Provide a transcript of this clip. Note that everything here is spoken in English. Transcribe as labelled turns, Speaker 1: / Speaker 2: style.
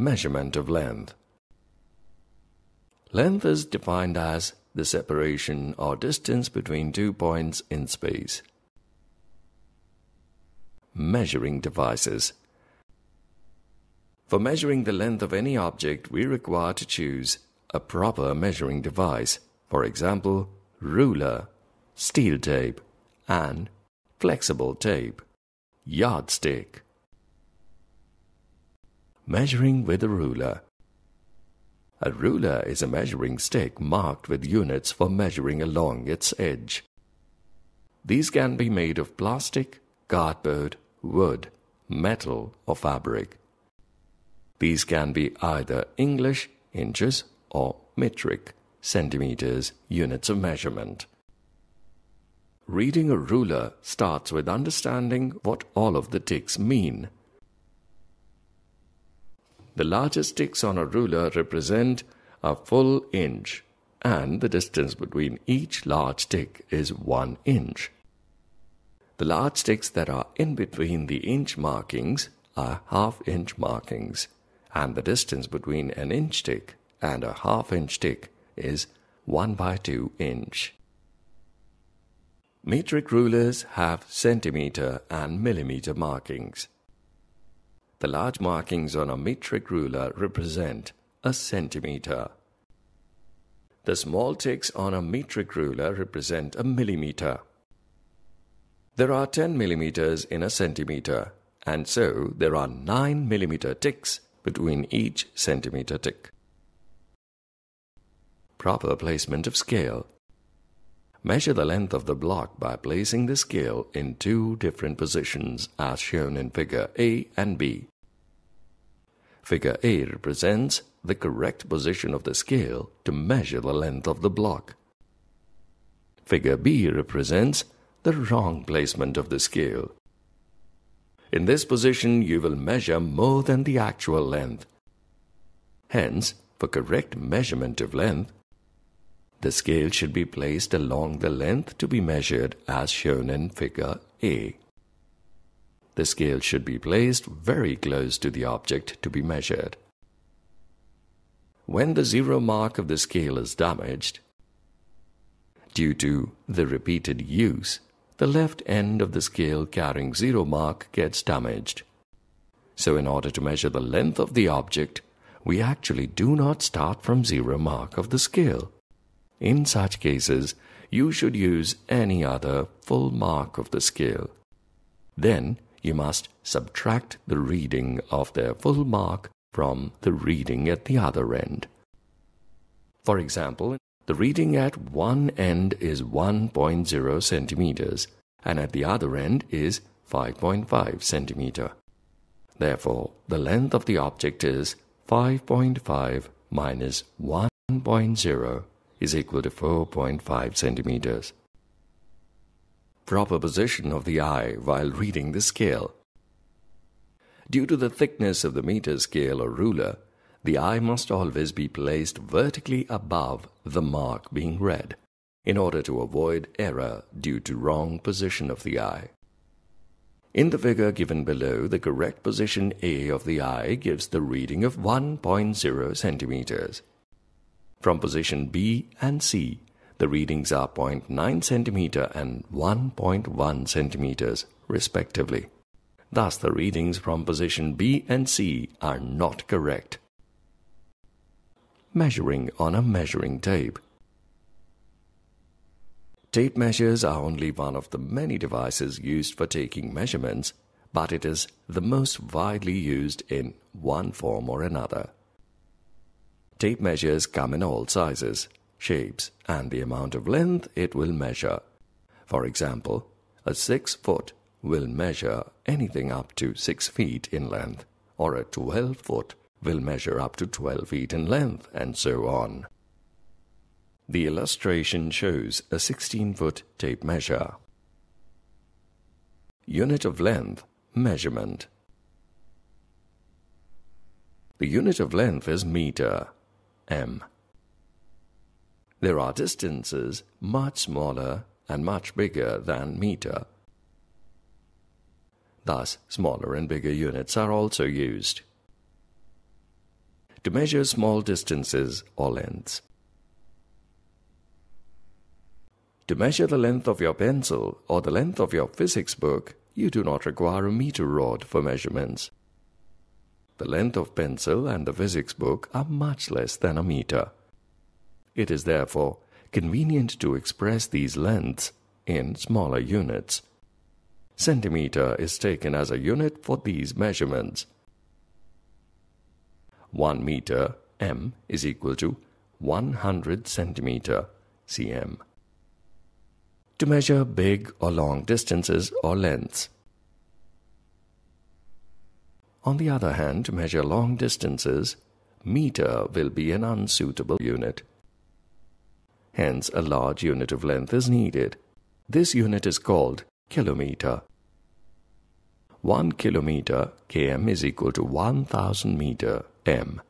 Speaker 1: Measurement of length. Length is defined as the separation or distance between two points in space. Measuring devices. For measuring the length of any object, we require to choose a proper measuring device, for example, ruler, steel tape, and flexible tape, yardstick. Measuring with a ruler. A ruler is a measuring stick marked with units for measuring along its edge. These can be made of plastic, cardboard, wood, metal, or fabric. These can be either English, inches, or metric, centimeters, units of measurement. Reading a ruler starts with understanding what all of the ticks mean. The largest sticks on a ruler represent a full inch, and the distance between each large tick is one inch. The large sticks that are in between the inch markings are half inch markings, and the distance between an inch tick and a half inch tick is 1 by 2 inch. Metric rulers have centimeter and millimeter markings. The large markings on a metric ruler represent a centimeter. The small ticks on a metric ruler represent a millimeter. There are 10 millimeters in a centimeter, and so there are 9 millimeter ticks between each centimeter tick. Proper placement of scale. Measure the length of the block by placing the scale in two different positions as shown in figure A and B. Figure A represents the correct position of the scale to measure the length of the block. Figure B represents the wrong placement of the scale. In this position, you will measure more than the actual length. Hence, for correct measurement of length, the scale should be placed along the length to be measured as shown in figure A. The scale should be placed very close to the object to be measured. When the zero mark of the scale is damaged, due to the repeated use, the left end of the scale carrying zero mark gets damaged. So in order to measure the length of the object, we actually do not start from zero mark of the scale. In such cases, you should use any other full mark of the scale. Then you must subtract the reading of their full mark from the reading at the other end. For example, the reading at one end is 1.0 centimeters and at the other end is 5.5 centimeter. Therefore, the length of the object is 5.5 minus 1.0 is equal to 4.5 centimeters proper position of the eye while reading the scale. Due to the thickness of the meter scale or ruler, the eye must always be placed vertically above the mark being read in order to avoid error due to wrong position of the eye. In the figure given below, the correct position A of the eye gives the reading of 1.0 centimeters. From position B and C, the readings are 0.9 centimeter and 1.1 centimeters, respectively. Thus, the readings from position B and C are not correct. Measuring on a measuring tape. Tape measures are only one of the many devices used for taking measurements, but it is the most widely used in one form or another. Tape measures come in all sizes, shapes, and the amount of length it will measure. For example, a 6 foot will measure anything up to 6 feet in length, or a 12 foot will measure up to 12 feet in length, and so on. The illustration shows a 16 foot tape measure. Unit of length measurement. The unit of length is meter, m. There are distances much smaller and much bigger than meter. Thus, smaller and bigger units are also used. to measure small distances or lengths. To measure the length of your pencil or the length of your physics book, you do not require a meter rod for measurements. The length of pencil and the physics book are much less than a meter. It is therefore convenient to express these lengths in smaller units. Centimeter is taken as a unit for these measurements. 1 meter m is equal to 100 centimeter cm. To measure big or long distances or lengths. On the other hand, to measure long distances, meter will be an unsuitable unit. Hence, a large unit of length is needed. This unit is called kilometer. 1 kilometer km is equal to 1000 meter m.